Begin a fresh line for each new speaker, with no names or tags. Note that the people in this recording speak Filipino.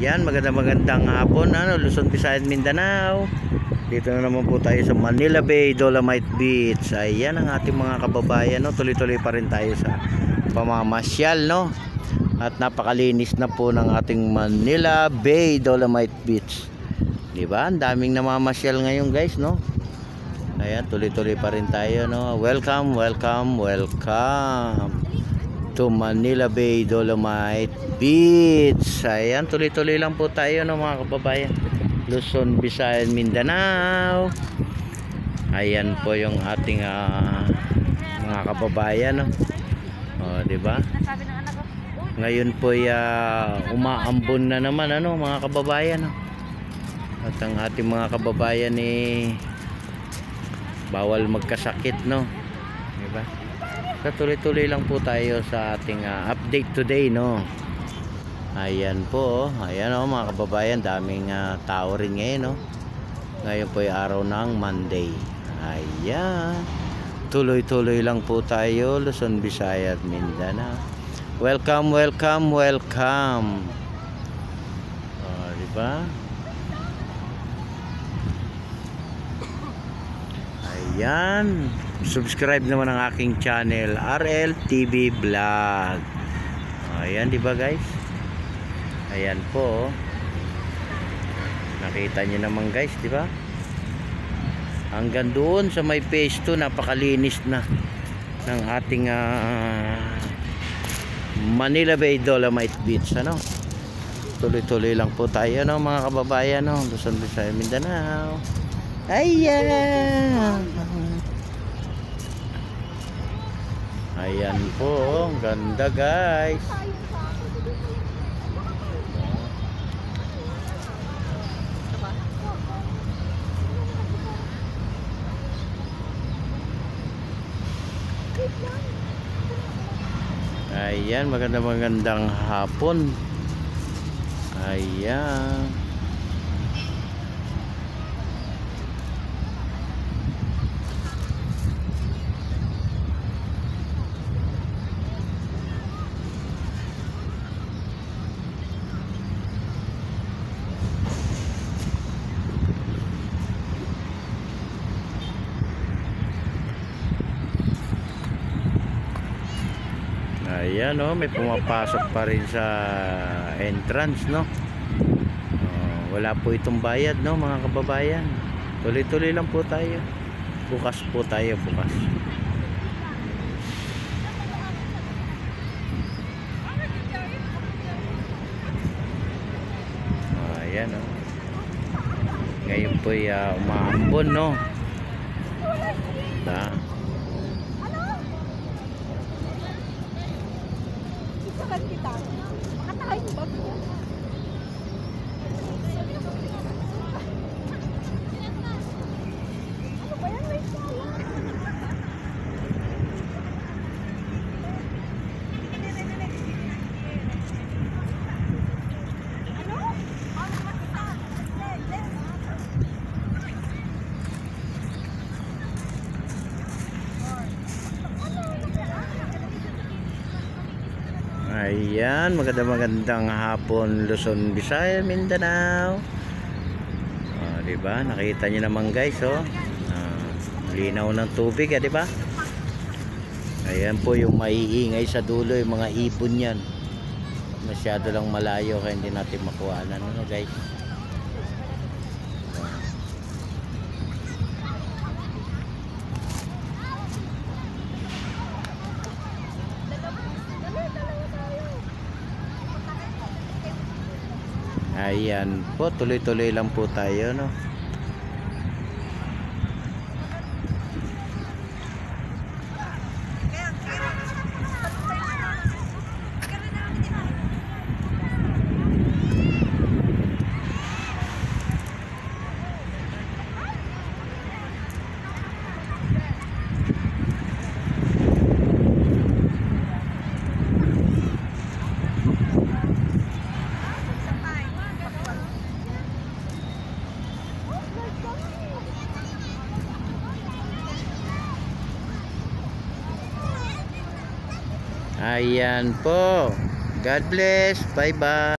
Ayan, magandang magandang hapon, ano, Luzon, Visayas, Mindanao. Dito na naman po tayo sa Manila Bay, Dolomite Beach. Ayan ang ating mga kababayan, no. Tuloy-tuloy pa rin tayo sa pamamasyal, no. At napakalinis na po ng ating Manila Bay, Dolomite Beach. 'Di ba? Ang daming namamasyal ngayon, guys, no. Ayan, tuloy-tuloy pa rin tayo, no. Welcome, welcome, welcome to Manila Bay Dolomite Beach. Ayan, tuloy-tuloy lang po tayo no mga kababayan. Luzon, Visayas, Mindanao. Ayan po yung ating ah, mga kababayan no. Oh, 'di ba?
Sabi ng anak ko,
Ngayon po ya umaambon na naman ano mga kababayan no. At ang ating mga kababayan eh bawal magkasakit no. So, tuloy-tuloy lang po tayo sa ating ah, update today no. Ayan po, oh. ayan oh mga kababayan, daming ah, tao rin ngayon no. Ngayon po ay araw ng Monday. Ayan. Tuloy-tuloy lang po tayo, Luzon, Visayas, Mindanao. Welcome, welcome, welcome. Oh, di ba? Ayan. Subscribe naman ang aking channel, RL TV Vlog. Ayan, di ba guys? Ayan po. oh. Nakita niyo naman guys, di ba? Hanggang doon sa may 2, napakalinis na ng ating ah, Manila Bay Dolomite Beach, ano? Tuloy-tuloy lang po tayo, no, mga kababayan, no? Luzon, Visayas, Mindanao. Ayan! Ayan po, ang ganda guys. Ayan, maganda magandang hapon. Ayan. Ayan oh, may pumapasok pa rin sa entrance no. Oh, wala po itong bayad no mga kababayan. Tuloy-tuloy lang po tayo. Bukas po tayo bukas. Oh, ayan oh. Ngayon po uh, umaambon no. Ta.
isakan kita. Makatahay mo ba? Ano ba yan? May sala. Ano?
Ayan, maganda magandang hapon Luzon, Visayas, Mindanao. Ah, 'di ba? Nakita niyo naman guys, oh. Ah, linaw ng tubig, ah, 'di ba? Ayan po yung maiingay sa dulo, yung mga ibon 'yan. Masyado lang malayo kaya hindi natin makuha ano, no, guys. Ayan po, tuloy-tuloy lang po tayo, no. Ayan po. God bless. Bye-bye.